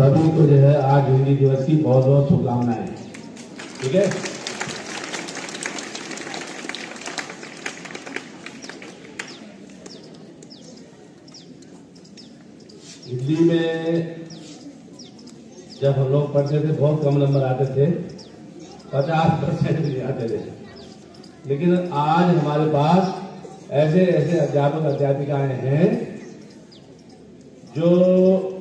सभी को जो है आज हिंदी दिवस की बहुत बहुत शुभकामनाएँ। ठीक है? हिंदी में जब हम लोग पढ़ते थे, बहुत कम नंबर आते थे। पचास परसेंट भी आते थे। लेकिन आज हमारे पास ऐसे ऐसे अध्यापक, अध्यापिकाएँ हैं, जो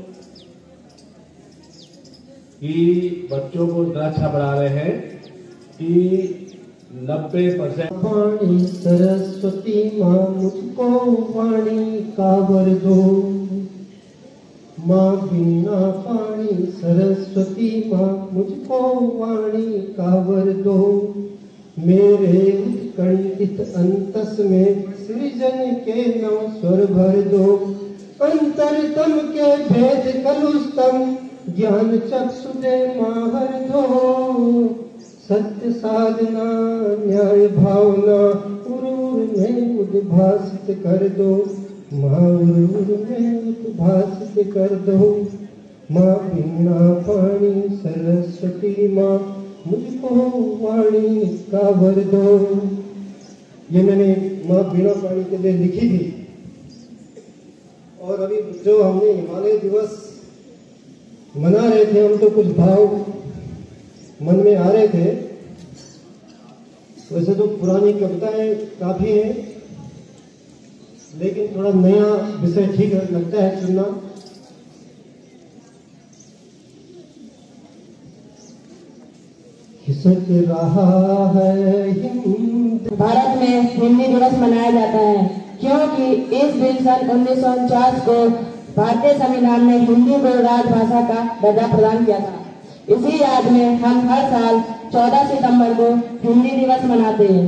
कि बच्चों को इतना अच्छा पढ़ा रहे हैं, कि नब्बे परसेंट वाणी सरस्वती माँ, मुझको वाणी कावर दो। माँ बीना पाणी सरस्वती माँ, मुझको वाणी कावर दो। मेरे उत्कंठित अंतस में सृजन के नव स्वर भर दो। अंतरतम के भेद कलुस्तम ज्ञान चक्षु दे माहर दो। सत्य साधना, न्याय भावना, उरूर में उद्भासित कर दो। माँ उरूर में उद्भासित कर दो। माँ बीना पाणी सरस्वती माँ, मुझको वाणी का वर दो। ये मैंने माँ बीना पाणी के लिए लिखी थी। और अभी जो हमने हिमालय दिवस मना रहे थे हम तो कुछ भाव मन में आ रहे थे। वैसे तो पुरानी कविताएँ काफ़ी हैं, लेकिन थोड़ा नया विषय ठीक लगता है सुनना। खिसक रहा है हिंद। भारत में हिंदी दिवस मनाया जाता है, क्योंकि इस दिन सन उन्नीस को भारतीय संविधान ने हिंदी को राजभाषा का दर्जा प्रदान किया था। इसी याद में हम हर साल 14 सितंबर को हिंदी दिवस मनाते हैं।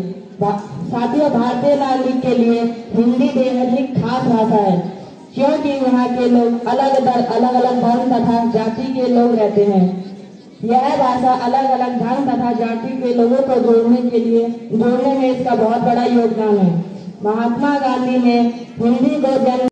साथियों, भारतीय नागरिक के लिए हिंदी बेहद ही खास भाषा है, क्योंकि यहाँ के लोग अलग अलग अलग धर्म तथा जाति के लोग रहते हैं। यह भाषा अलग अलग धर्म तथा जाति के लोगों को जोड़ने के लिए, जोड़ने में इसका बहुत बड़ा योगदान है। महात्मा गांधी ने हिंदी को जन्म